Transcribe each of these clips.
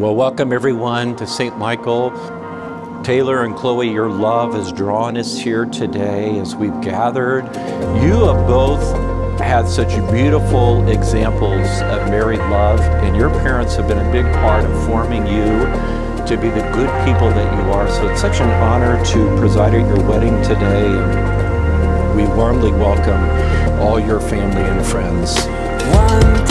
Well, welcome everyone to St. Michael. Taylor and Chloe, your love has drawn us here today as we've gathered. You have both had such beautiful examples of married love, and your parents have been a big part of forming you to be the good people that you are. So it's such an honor to preside at your wedding today. We warmly welcome all your family and friends. One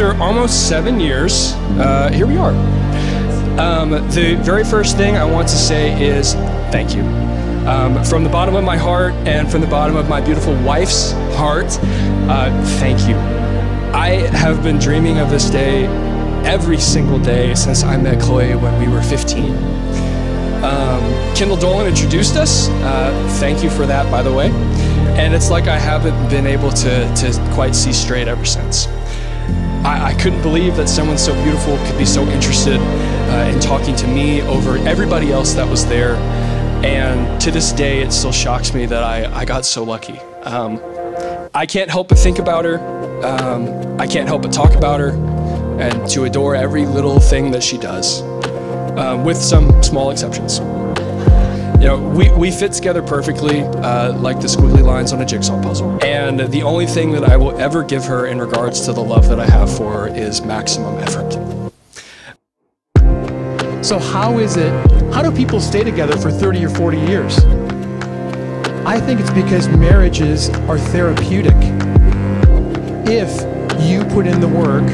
After almost seven years, uh, here we are. Um, the very first thing I want to say is thank you. Um, from the bottom of my heart and from the bottom of my beautiful wife's heart, uh, thank you. I have been dreaming of this day every single day since I met Chloe when we were 15. Um, Kendall Dolan introduced us. Uh, thank you for that, by the way. And it's like I haven't been able to, to quite see straight ever since. I, I couldn't believe that someone so beautiful could be so interested uh, in talking to me over everybody else that was there. And to this day, it still shocks me that I, I got so lucky. Um, I can't help but think about her. Um, I can't help but talk about her and to adore every little thing that she does, um, with some small exceptions. You know, we, we fit together perfectly, uh, like the squiggly lines on a jigsaw puzzle. And the only thing that I will ever give her in regards to the love that I have for her is maximum effort. So, how is it, how do people stay together for 30 or 40 years? I think it's because marriages are therapeutic. If you put in the work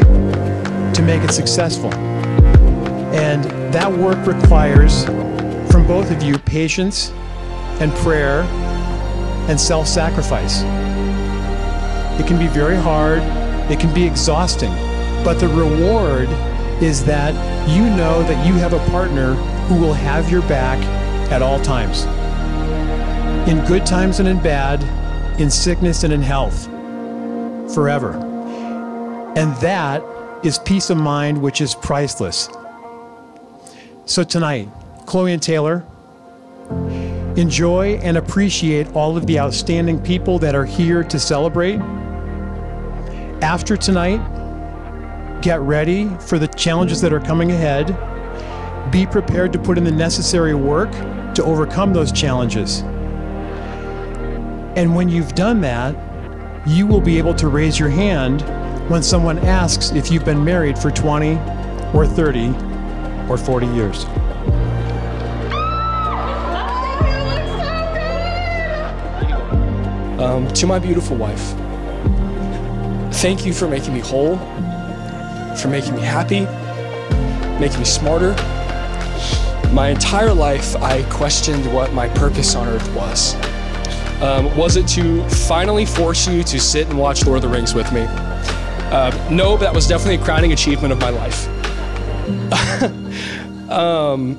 to make it successful. And that work requires from both of you patience and prayer and self sacrifice. It can be very hard, it can be exhausting, but the reward is that you know that you have a partner who will have your back at all times. In good times and in bad, in sickness and in health, forever. And that is peace of mind, which is priceless. So tonight, Chloe and Taylor, enjoy and appreciate all of the outstanding people that are here to celebrate. After tonight, get ready for the challenges that are coming ahead. Be prepared to put in the necessary work to overcome those challenges. And when you've done that, you will be able to raise your hand when someone asks if you've been married for 20 or 30 or 40 years. Um, to my beautiful wife, thank you for making me whole, for making me happy, making me smarter. My entire life, I questioned what my purpose on earth was. Um, was it to finally force you to sit and watch Lord of the Rings with me? Uh, no, that was definitely a crowning achievement of my life. um,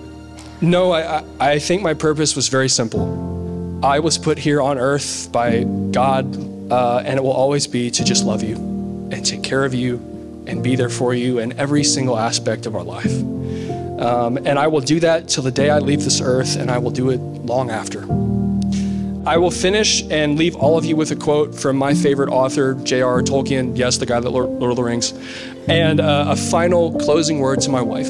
no, I, I think my purpose was very simple. I was put here on earth by God, uh, and it will always be to just love you and take care of you and be there for you in every single aspect of our life. Um, and I will do that till the day I leave this earth, and I will do it long after. I will finish and leave all of you with a quote from my favorite author, J.R.R. Tolkien, yes, the guy that Lord, Lord of the Rings, and uh, a final closing word to my wife.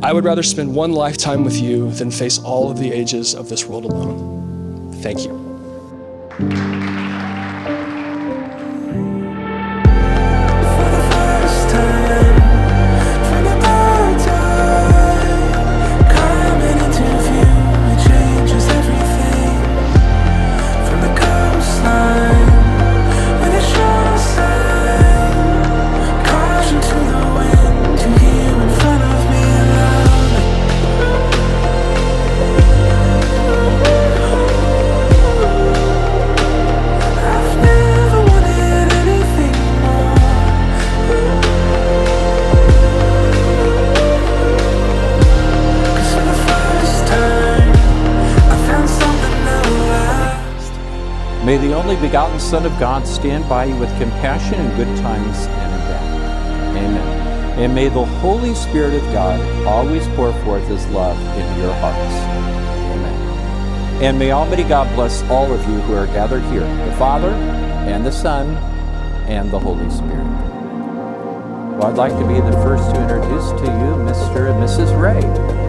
I would rather spend one lifetime with you than face all of the ages of this world alone. Thank you. Begotten Son of God stand by you with compassion in good times and in bad. Amen. And may the Holy Spirit of God always pour forth his love into your hearts. Amen. And may Almighty God bless all of you who are gathered here, the Father and the Son and the Holy Spirit. Well, I'd like to be the first to introduce to you Mr. and Mrs. Ray.